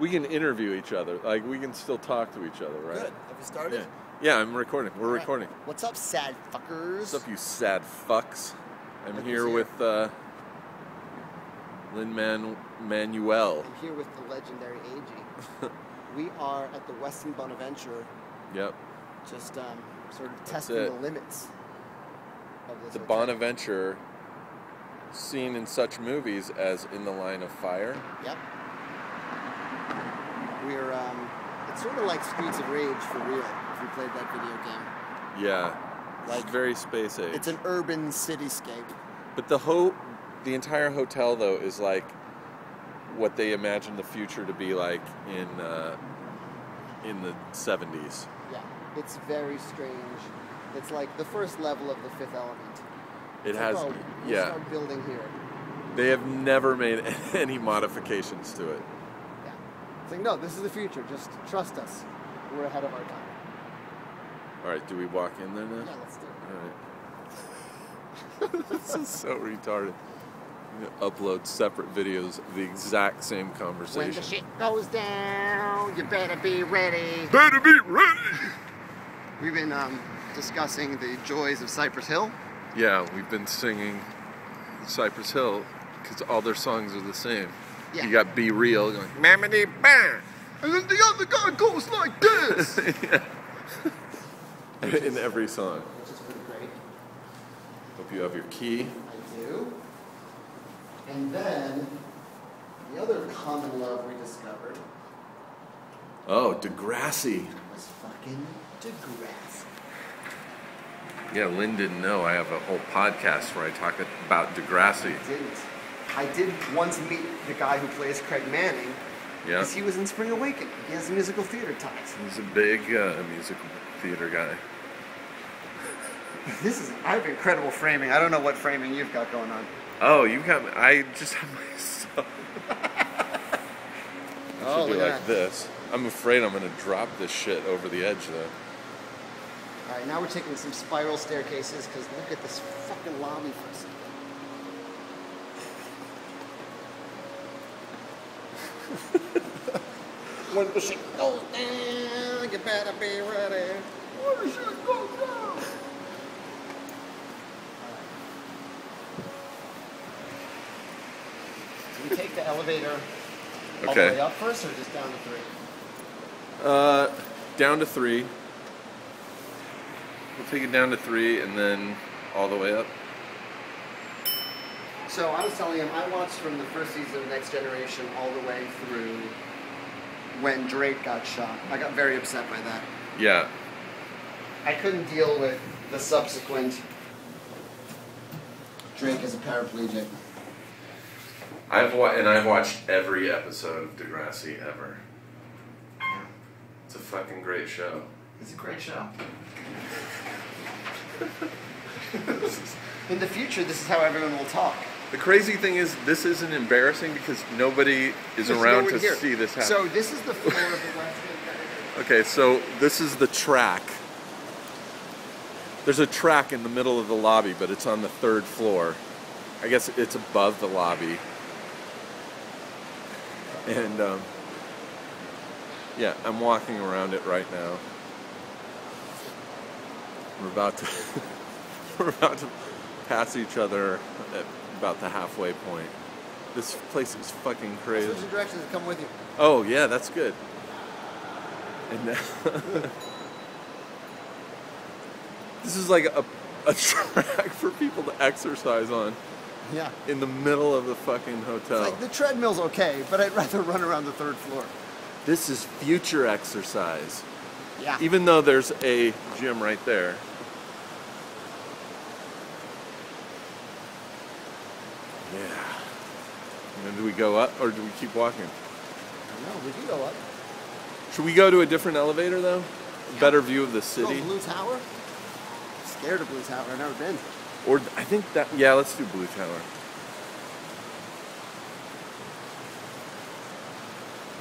We can interview each other. Like we can still talk to each other, right? Good. Have you started? Yeah. Yeah, I'm recording. We're right. recording. What's up, sad fuckers? What's up, you sad fucks? I'm Look here here. with uh, Lin Manuel. I'm here with the legendary AG. we are at the Westin Bonaventure, Yep. just um, sort of testing the limits of this. The hotel. Bonaventure, seen in such movies as In the Line of Fire. Yep. We're um, it's sort of like Streets of Rage for real. If you played that video game, Yeah. Like- very space age. it's an urban cityscape. But the ho- the entire hotel though is like what they imagine the future to be like in uh, in the 70s. Yeah, it's very strange. It's like the first level of the Fifth Element. It It's has like, oh, yeah. Building here. They have never made any modifications to it. Like no, this is the future. Just trust us. We're ahead of our time. All right, do we walk in there now? Yeah, let's do it. All right. this is so retarded. I'm gonna upload separate videos of the exact same conversation. When the shit goes down, you better be ready. Better be ready. We've been um, discussing the joys of Cypress Hill. Yeah, we've been singing Cypress Hill because all their songs are the same. Yeah. You got B-Real going, Mamity Bang! And then the other guy goes like this. in every song. Which is pretty great. Hope you have your key. I do. And then the other common love we discovered Oh, Degrassi. was fucking Degrassi. Yeah, Lin didn't know I have a whole podcast where I talk about Degrassi. I did once meet the guy who plays Craig Manning Yeah, because he was in Spring Awakening. He has musical theater ties. he's a big uh, musical theater guy. This is I have incredible framing. I don't know what framing you've got going on. Oh, you got me. I just have myself. I Oh, should be look at like this. I'm afraid I'm gonna drop this shit over the edge though. All right, now we're taking some spiral staircases because look at this fucking lobby for a second. When the shit goes down, you better be ready. When the shit goes down. Do we take the elevator all the way up first or just down to three? Uh, down to three. We'll take it down to three and then all the way up. So I was telling him I watched from the first season of Next Generation all the way through when Drake got shot. I got very upset by that. Yeah. I couldn't deal with the subsequent Drake as a paraplegic. I've wa- and I've watched every episode of Degrassi ever. It's a fucking great show. It's a great show. In the future, this is how everyone will talk. The crazy thing is, this isn't embarrassing because nobody is There's around to here. see this happen. So this is the floor of the West. Okay, so this is the track. There's a track in the middle of the lobby, but it's on the third floor. I guess it's above the lobby. And um, yeah, I'm walking around it right now. We're about to we're about to pass each other at about the halfway point. This place is fucking crazy. Directions and come with you. Oh yeah, that's good. And this is like a, a track for people to exercise on Yeah. in the middle of the fucking hotel. Like the treadmill's okay, but I'd rather run around the third floor. this is future exercise. Yeah. Even though there's a gym right there. Yeah. And then do we go up or do we keep walking? No, we can go up. Should we go to a different elevator though? A better view of the Go city? Blue Tower. Scared of Blue Tower. I've never been. Or I think that yeah, let's do Blue Tower.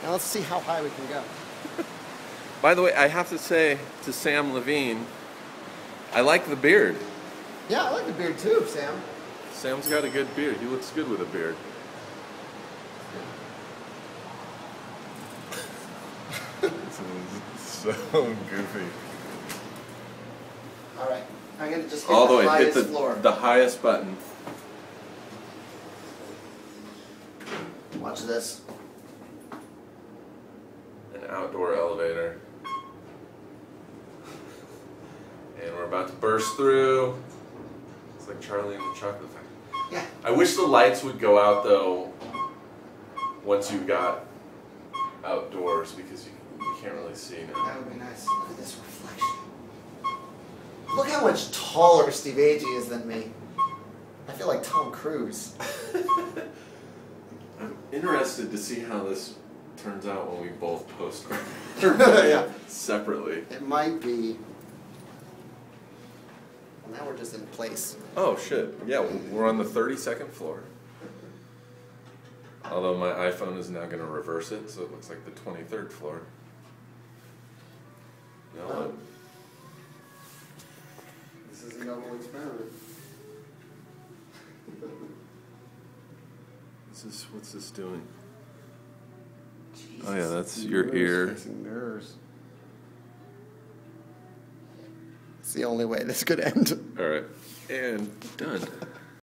Now let's see how high we can go. By the way, I have to say to Sam Levine, I like the beard. Yeah, I like the beard too, Sam. Sam's got a good beard. He looks good with a beard. This so goofy. All right. I'm gonna just hit All the the way, hit highest the, floor. the highest button. Watch this. An outdoor elevator. And we're about to burst through. Charlie and the Chocolate Factory. Yeah. I wish the lights would go out though once you got outdoors because you, you can't really see now. That would be nice. Look at this reflection. Look how much taller Steve Agee is than me. I feel like Tom Cruise. I'm interested to see how this turns out when we both post yeah. separately. It might be. Well, now we're just in place. Oh shit! Yeah, we're on the thirty-second floor. Although my iPhone is now going to reverse it, so it looks like the twenty-third floor. No. I'm- This is a novel experiment. this is what's this doing? Jesus. Oh yeah, that's your ear. It's the only way this could end. All right, and done.